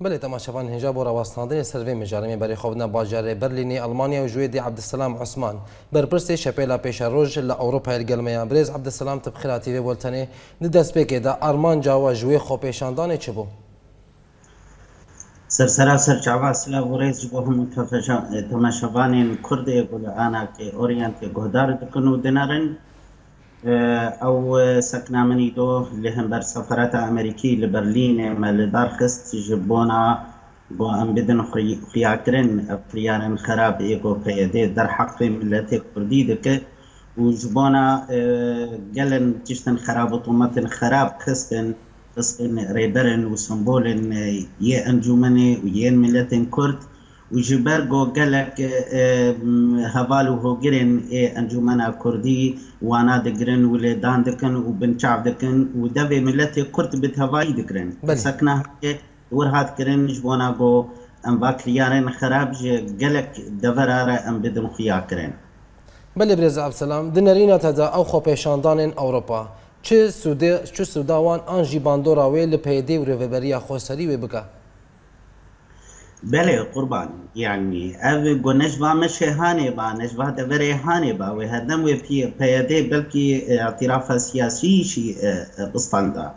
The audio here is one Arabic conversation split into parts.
بله تماشاوان هنجا بو رواستاندن سروی مجارمی برای خوبنا باجار برلینی المانیا و جوید عبدالسلام عثمان برپرسی شپیلا پیش روج ل اوروپا الگلمیا بریز عبدالسلام تبخیراتی و ولتنی ندست بکی دا ارمان جاوا جوی خو پیشاندانه چی بو؟ سرسرا سر جاوا سلا و ریز بو هم تماشاوان کرد گلعانا که اوریانت گهدار دکنو دنارن ئەو سەکنامنی دۆ لە هەمبەر سەفرەتە ئەمریکی لە بەرلینێ مە لەدار خست ji بۆنا بۆ ئەم بدن خیاکردن ئەفریانن خراپ ئێگۆ پێدێ دەرحەقی ملەتێ کوردی دەکە و ji بۆنا gelên tiştin xerabotometin xerab xistin xistin rêberin û sembolên yê encûmenê û yên milletên Kurd û ji ber got gelek heval û hogirên ê encûmena Kurdî wana digirin û lêdan dikin û binçav dikin û devê milletê Kurd bi tevayî dikirin sekna wir hat kirin ji bona got em vakiriyarên xerab ji gelek devera re em bidin xuya kirin بله برێز ئەبسەلام دنەرینە تەدا ئەو خۆپێشاندانên ئەوروپا چ چ سووداوان ئەنژی باندۆراوێ لە پەیدەی و ڕێڤەبەریە خۆسەری وێ بکە بله قربان. يعني أو گونج با مشهانه با نجوا دبره هانه با. و هدم و پیاده بلکی اعتراف سیاسی شي بستاندا.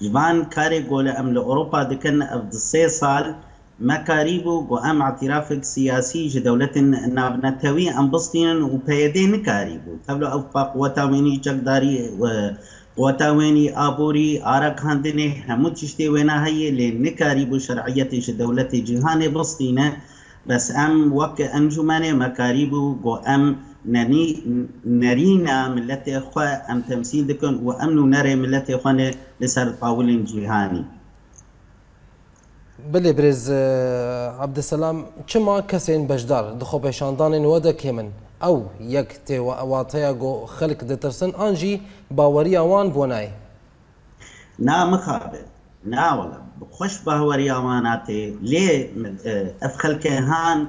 جوان کاری گول ام لاوروبا دکن افد سه سال ما كاريبو جو ام اعتراف سياسي ج دولة نابنتوي ام بسطين و پیاده نكاريبو تبلو افاق وتاويني جگداري و وتاويني أبوري أراك هندني همو تشتي وينا هي لنكاري بشرعيتش دولة جهان بسطينة بس أم وك أنجمان مكاريبو جو أم نني نرينا ملتي خوا أم تمثيل دكن وأم نري ملتي خوا لسر طاول جهاني بله برز عبد السلام چما کسین بجدار؟ دخو پیشاندان ودا کمن ئەو یەک تێواتەیە گۆ خەلک دەترسن ئەنجی باوەری ئەوان بۆ نای نامخابێت ناوەڵە خۆش باوەری ئەواناتێ لێ ئەف خەلکە هاان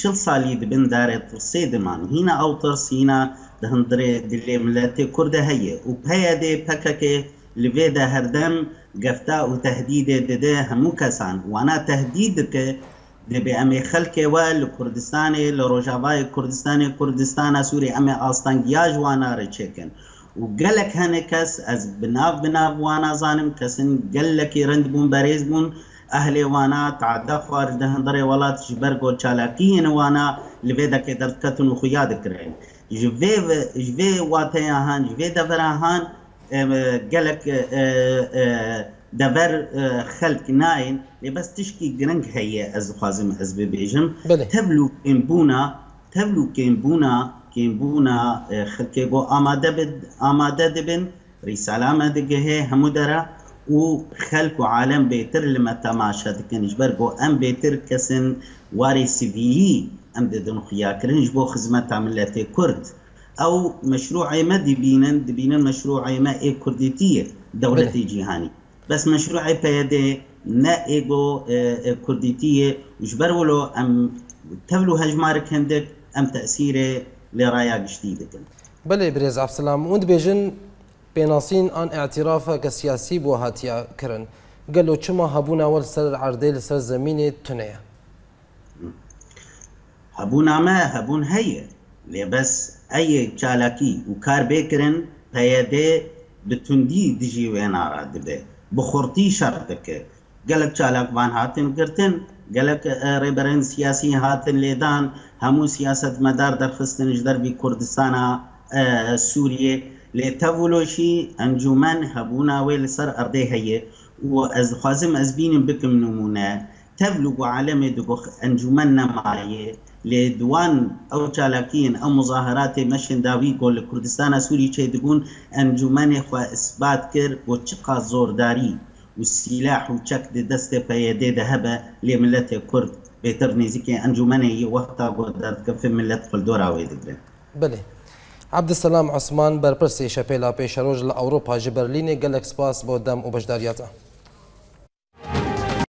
چل سالی دبن دارێت سێ دمان هینە ئەو ترسینە دهندرێ دلێ ملەتێ کووردە هەیە و پەیە دێ پەکەکێ لێدا هەردەم گەفتا و تهدیدێ دەدە هەموو کەسان وانە تهدید دکە دەبێ ئەمێ خەلکێوە لە کوردستانی لە ڕۆژاوای کوردستانی کوردستانە سووری ئەمێ ئاستانگیا جوانارە چێکن و گەلک هەنە کەس ئەس بناو بناو وانازانم کەسن گەلکی رند بوون بەرێز بوون ئەهلێ وانە تعدا خوارد هەندڕێ وڵات ji ber گۆچالاکیینوانە li vê deke derketin û xuya dikirin. Ji vê ji vê wateya han ji vê devera han gelek دەبەر خەلک ناین لێ بەس تشکی گرنگ هەیە ئەس خوازم ئەس ببێژم. تەبل و کێمبوونا تەبل و کێمبوونا کێمبوونا خەکێ بۆ ئامادە ئامادە دەبن ریسالامە دەگەهێ هەموو دەرە و خەلک و عالم بێتر لەمە تەماشە دکەنیش بەر بۆ ئەم بێتر کەسن واری سیڤیلی ئەم دەدن خویاکردنش بۆ خزمەت تاملەتێ کورد. ئەو مەشروعیمە دبینن دبینن مەشروعیمە ئێ کوردیتیە دەولەتی جیهانی. بس مشروع بيدي نا ايجو كرديتية. وجبر ولو أم تبلو هجمارك هندك أم تأثيرة لرايا جديده بله بريز عبد السلام وند بيجن بيناسين آن اعتراف كسياسي بو هاتيا كرن. قالوا چما هبونا اول سر عرضي لسر زميني تنيا؟ هبونا ما هبون هي لي بس أي چالاكي وكار بيكرن بيدي بتندي دجي وين عرض بيه بخورتی شرط دکه گلک چالاکوان هاتن گرتن گلک ریبرین سیاسی هاتن لیدان همو سیاست مدار درخستنش در بی کردستان سوریه. لتولوشی انجومن هبونا ویل سر ارده هیه و از خوازم از بینم بکم نمونه. تبلغ عالم انجومن نمایه. لدوان لێدوان ئەو چالاکیین ئەم مظاهراتێ مەشێنداوی گۆل لە کوردستانە سووری چێدەبوون ئەنجومەنێ خوا ئسبات کرد بۆ چقا زۆرداری وسیلاح و چەک دەستێ پەیەدێ دەهەبە لێ ملەتێ کورد بێتر نزیکێ ئەنجومەنەی وەختا بۆ دادکەف ملەت فلدۆراوێ دەگرێت بڵێ. عبدسلام عسمان بەرپرسی شەپێلا پێشەرۆژ لە ئەوروپا ژ بەرلینێ گەلەک سپاس بۆ دەم و بەشداریاتە.